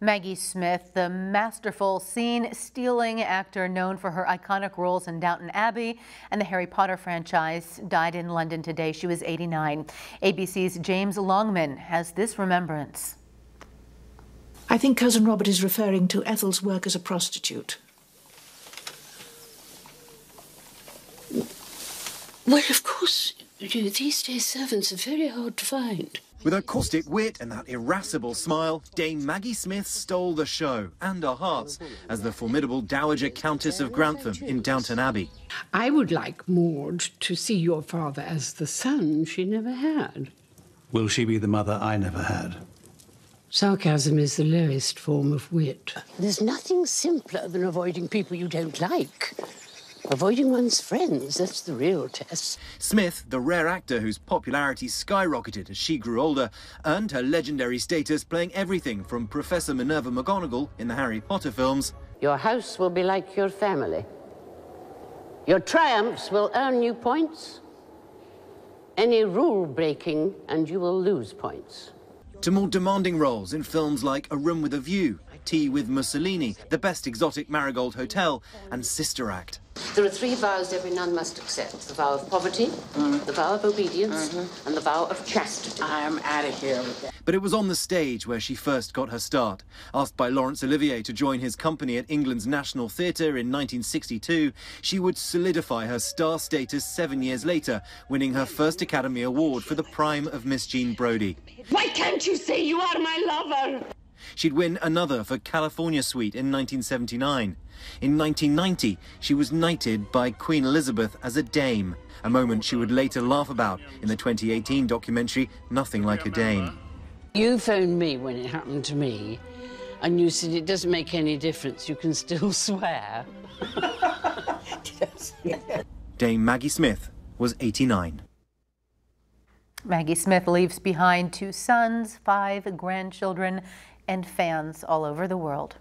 Maggie Smith, the masterful scene stealing actor known for her iconic roles in Downton Abbey and the Harry Potter franchise, died in London today. She was 89. ABC's James Longman has this remembrance. I think Cousin Robert is referring to Ethel's work as a prostitute. Well, of course, these days servants are very hard to find. With her caustic wit and that irascible smile, Dame Maggie Smith stole the show and our hearts as the formidable Dowager Countess of Grantham in Downton Abbey. I would like Maud to see your father as the son she never had. Will she be the mother I never had? Sarcasm is the lowest form of wit. There's nothing simpler than avoiding people you don't like. Avoiding one's friends, that's the real test. Smith, the rare actor whose popularity skyrocketed as she grew older, earned her legendary status playing everything from Professor Minerva McGonagall in the Harry Potter films. Your house will be like your family. Your triumphs will earn you points. Any rule breaking, and you will lose points. To more demanding roles in films like A Room with a View, Tea with Mussolini, The Best Exotic Marigold Hotel, and Sister Act. There are three vows every nun must accept the vow of poverty, mm. the vow of obedience, mm -hmm. and the vow of chastity. I'm out of here with that. But it was on the stage where she first got her start. Asked by Laurence Olivier to join his company at England's National Theatre in 1962, she would solidify her star status seven years later, winning her first Academy Award for the prime of Miss Jean Brodie. Why can't you say you are my lover? She'd win another for California Suite in 1979. In 1990, she was knighted by Queen Elizabeth as a dame, a moment she would later laugh about in the 2018 documentary Nothing Like a Dame. You phoned me when it happened to me, and you said it doesn't make any difference, you can still swear. Dame Maggie Smith was 89. Maggie Smith leaves behind two sons, five grandchildren, and fans all over the world.